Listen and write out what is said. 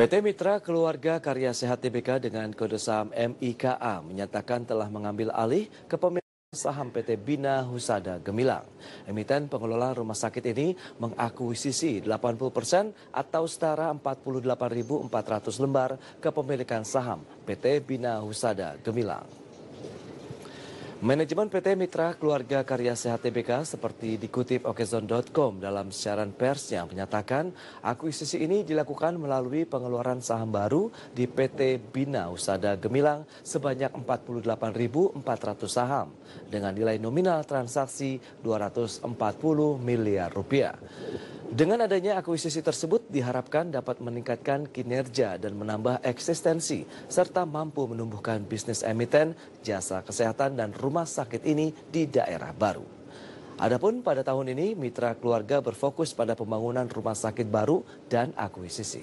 PT Mitra Keluarga Karya Sehat Tbk dengan kode saham MIKA menyatakan telah mengambil alih kepemilikan saham PT Bina Husada Gemilang. Emiten pengelola rumah sakit ini mengakuisisi 80% atau setara 48.400 lembar kepemilikan saham PT Bina Husada Gemilang. Manajemen PT Mitra Keluarga Karya Sehat Tbk seperti dikutip okezon.com dalam siaran persnya menyatakan akuisisi ini dilakukan melalui pengeluaran saham baru di PT Bina Usada Gemilang sebanyak 48.400 saham dengan nilai nominal transaksi 240 miliar rupiah. Dengan adanya akuisisi tersebut diharapkan dapat meningkatkan kinerja dan menambah eksistensi serta mampu menumbuhkan bisnis emiten, jasa kesehatan dan rumah sakit ini di daerah baru. Adapun pada tahun ini mitra keluarga berfokus pada pembangunan rumah sakit baru dan akuisisi.